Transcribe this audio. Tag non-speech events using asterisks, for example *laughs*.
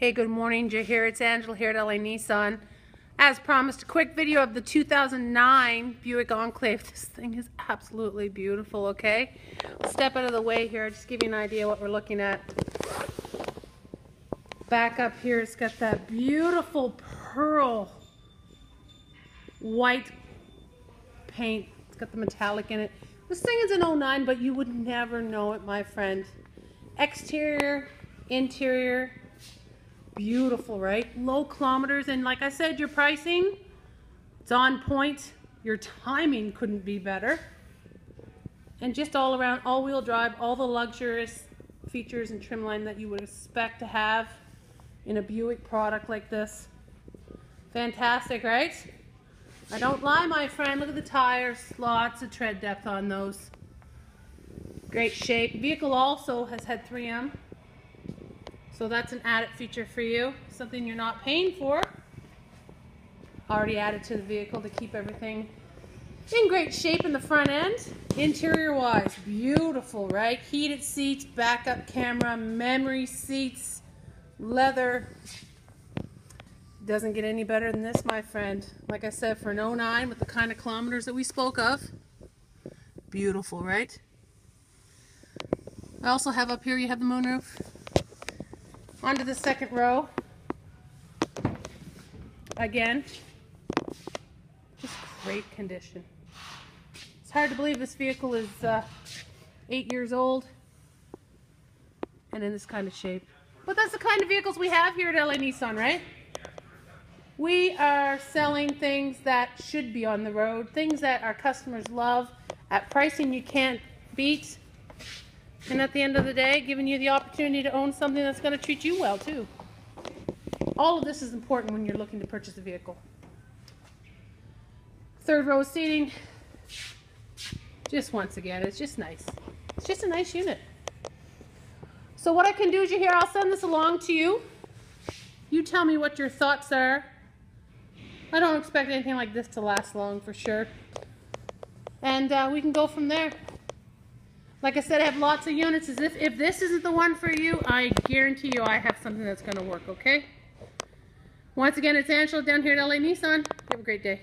Hey, good morning, Jay here. It's Angela here at LA Nissan. As promised, a quick video of the 2009 Buick Enclave. *laughs* This thing is absolutely beautiful, okay? step out of the way here, just give you an idea what we're looking at. Back up here, it's got that beautiful pearl white paint. It's got the metallic in it. This thing is an 09, but you would never know it, my friend. Exterior, interior, beautiful, right? Low kilometers, and like I said, your pricing, it's on point. Your timing couldn't be better. And just all around, all-wheel drive, all the luxurious features and trim line that you would expect to have in a Buick product like this. Fantastic, right? I don't lie, my friend. Look at the tires. Lots of tread depth on those. Great shape. Vehicle also has had 3M. So that's an added feature for you, something you're not paying for. Already added to the vehicle to keep everything in great shape in the front end. Interior wise, beautiful, right? Heated seats, backup camera, memory seats, leather. Doesn't get any better than this, my friend. Like I said, for an 09 with the kind of kilometers that we spoke of, beautiful, right? I also have up here, you have the moonroof. Onto the second row. Again, just great condition. It's hard to believe this vehicle is uh, eight years old and in this kind of shape. But that's the kind of vehicles we have here at LA Nissan, right? We are selling things that should be on the road, things that our customers love at pricing you can't beat and at the end of the day, giving you the opportunity to own something that's going to treat you well, too. All of this is important when you're looking to purchase a vehicle. Third row seating. Just once again, it's just nice. It's just a nice unit. So what I can do is you hear, I'll send this along to you. You tell me what your thoughts are. I don't expect anything like this to last long for sure. And uh, we can go from there. Like I said, I have lots of units. As if, if this isn't the one for you, I guarantee you I have something that's going to work, okay? Once again, it's Angela down here at LA Nissan. Have a great day.